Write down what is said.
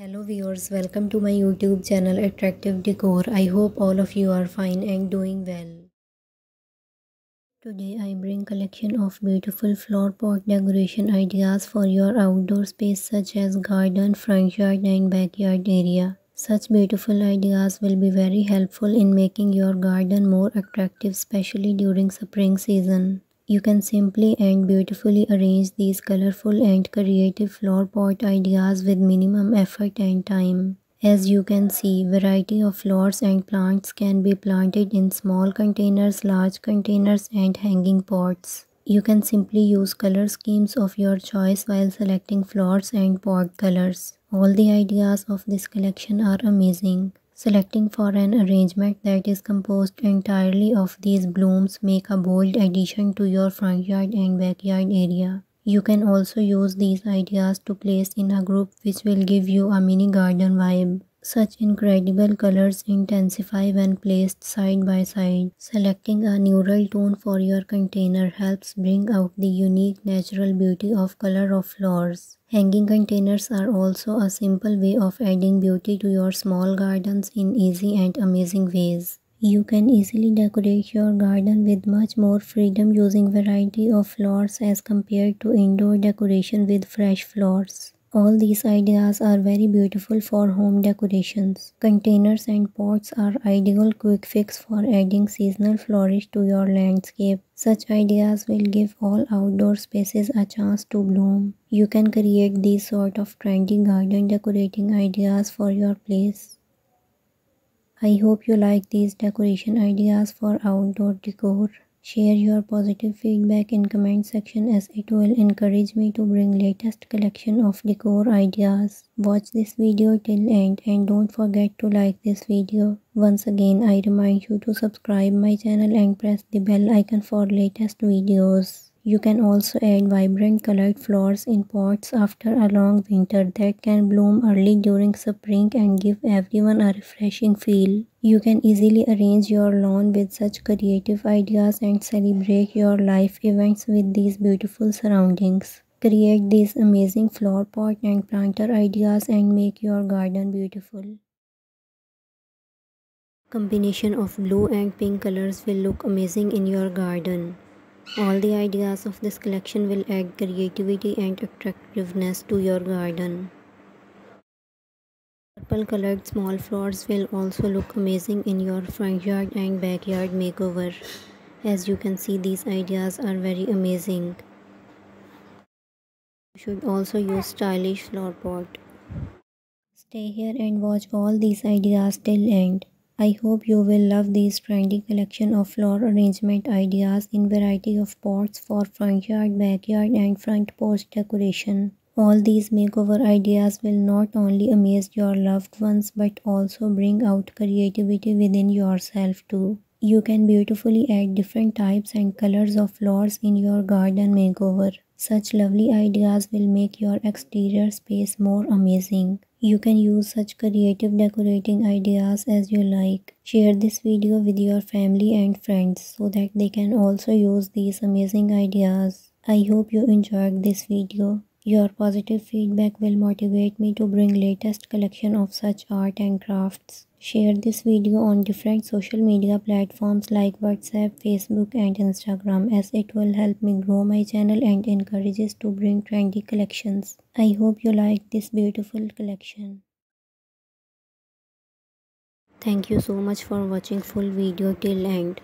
Hello viewers, welcome to my YouTube channel Attractive Decor. I hope all of you are fine and doing well. Today I bring collection of beautiful flower pot decoration ideas for your outdoor space such as garden, front yard and backyard area. Such beautiful ideas will be very helpful in making your garden more attractive especially during spring season. You can simply and beautifully arrange these colorful and creative flower pot ideas with minimum effort and time. As you can see, variety of flowers and plants can be planted in small containers, large containers and hanging pots. You can simply use color schemes of your choice while selecting flowers and pot colors. All the ideas of this collection are amazing. Selecting for an arrangement that is composed entirely of these blooms make a bold addition to your front yard and backyard area. You can also use these ideas to place in a group which will give you a mini garden vibe. Such incredible colors intensify when placed side by side. Selecting a neutral tone for your container helps bring out the unique natural beauty of color of flowers. Hanging containers are also a simple way of adding beauty to your small gardens in easy and amazing ways. You can easily decorate your garden with much more freedom using variety of flowers as compared to indoor decoration with fresh flowers. All these ideas are very beautiful for home decorations. Containers and pots are ideal quick fix for adding seasonal flourish to your landscape. Such ideas will give all outdoor spaces a chance to bloom. You can create these sort of trendy garden decorating ideas for your place. I hope you like these decoration ideas for outdoor decor. Share your positive feedback in comment section as it will encourage me to bring latest collection of decor ideas. Watch this video till end and don't forget to like this video. Once again I remind you to subscribe my channel and press the bell icon for latest videos. You can also add vibrant colored flowers in pots after a long winter that can bloom early during spring and give everyone a refreshing feel. You can easily arrange your lawn with such creative ideas and celebrate your life events with these beautiful surroundings. Create these amazing flower pot and planter ideas and make your garden beautiful. Combination of blue and pink colors will look amazing in your garden. All the ideas of this collection will add creativity and attractiveness to your garden. Purple colored small flowers will also look amazing in your front yard and backyard makeover. As you can see these ideas are very amazing. You should also use stylish flower pot. Stay here and watch all these ideas till end. I hope you will love this trendy collection of flower arrangement ideas in variety of pots for front yard, backyard and front porch decoration. All these makeover ideas will not only amaze your loved ones but also bring out creativity within yourself too. You can beautifully add different types and colors of flowers in your garden makeover. Such lovely ideas will make your exterior space more amazing. You can use such creative decorating ideas as you like. Share this video with your family and friends so that they can also use these amazing ideas. I hope you enjoyed this video. Your positive feedback will motivate me to bring latest collection of such art and crafts. Share this video on different social media platforms like WhatsApp, Facebook and Instagram as it will help me grow my channel and encourages to bring trendy collections. I hope you like this beautiful collection. Thank you so much for watching full video till end.